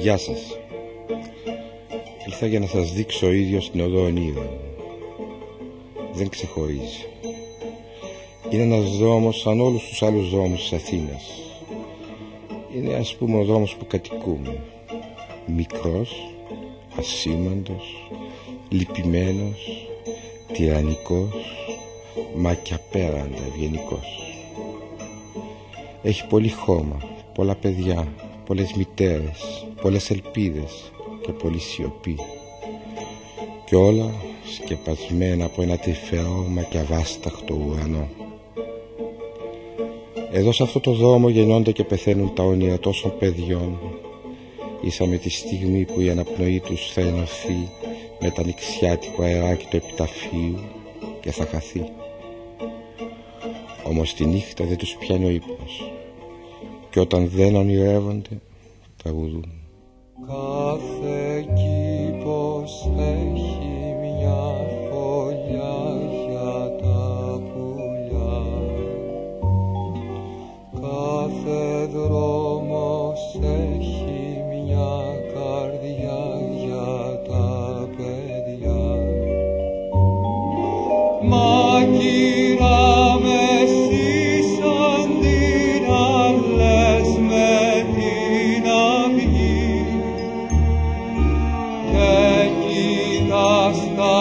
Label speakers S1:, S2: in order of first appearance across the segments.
S1: Γεια σας. Ήλθα για να σας δείξω ο ίδιος την οδό ονείρων. Δεν ξεχωρίζει. Είναι ένας δρόμος σαν όλους τους άλλους δρόμους της Αθήνας. Είναι ας πούμε ο δρόμος που κατοικούμε. Μικρός, ασήμαντος, λυπημένος, τυραννικός, μα και απέραντα ευγενικός. Έχει πολύ χώμα, πολλά παιδιά, πολλές μητέρες, πολλές ελπίδες και πολλή σιωπή και όλα σκεπασμένα από ένα τυφερό μα και αβάσταχτο ουρανό. Εδώ σε αυτό το δρόμο γεννιόνται και πεθαίνουν τα όνειρα τόσων παιδιών ίσα με τη στιγμή που η αναπνοή τους θα ενωθεί με τα νηξιάτικο αεράκι του επιταφείου και θα χαθεί. Όμως τη νύχτα δεν τους πιάνει ο ύπνος και όταν δεν ονειρεύονται τραγουδούν.
S2: Κάθε κήπος έχει μια φωλιά για τα πουλιά. Κάθε δρόμος έχει μια καρδιά για τα παιδιά. Μα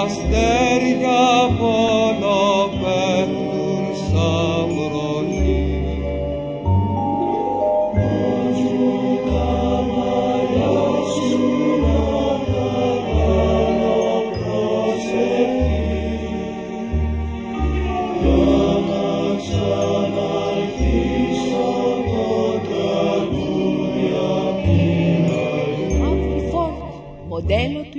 S2: κοίτας τα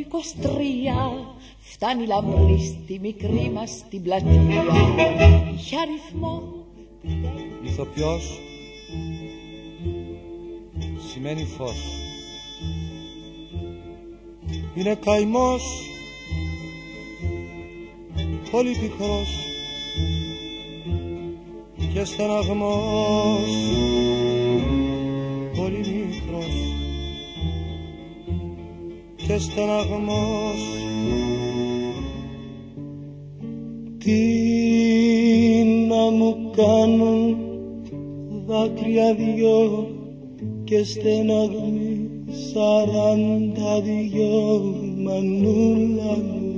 S3: του 23 Φτάνει λαμπρή στη μικρή μας την πλατεία. Είχε αριθμό.
S2: Ηθοποιός. Σημαίνει φως. Είναι καημός. Πολύ πικρός και στεναγμός και στεναγμός Τι να μου κάνουν δάκρυα δυο και στεναγμοί σαράντα δυο μανούλα μου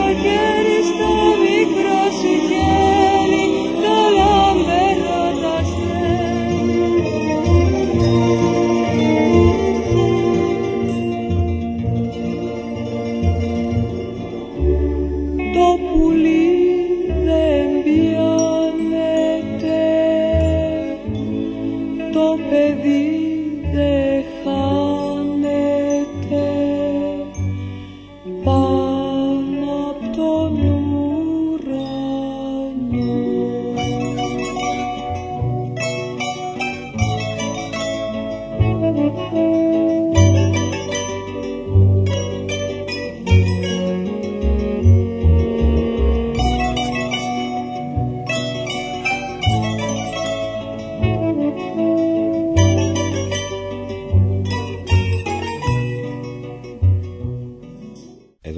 S2: το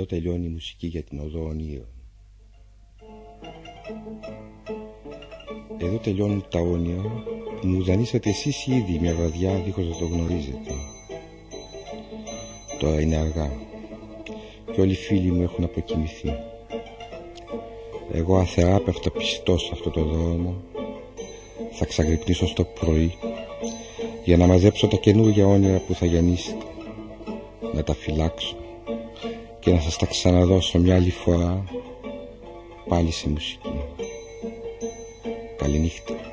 S1: Εδώ τελειώνει η μουσική για την οδό ονείρων. Εδώ τελειώνουν τα όνειρα που μου δανείσατε εσείς ήδη μια βραδιά δίχως να το γνωρίζετε. Τώρα είναι αργά και όλοι οι φίλοι μου έχουν αποκοιμηθεί. Εγώ αθεράπευτα πιστός σε αυτό το δρόμο θα ξαγρυπνήσω στο πρωί για να μαζέψω τα καινούργια όνειρα που θα γεννήσετε να τα φυλάξω και να σας τα ξαναδώσω μια άλλη φορά πάλι σε μουσική. Καληνύχτα.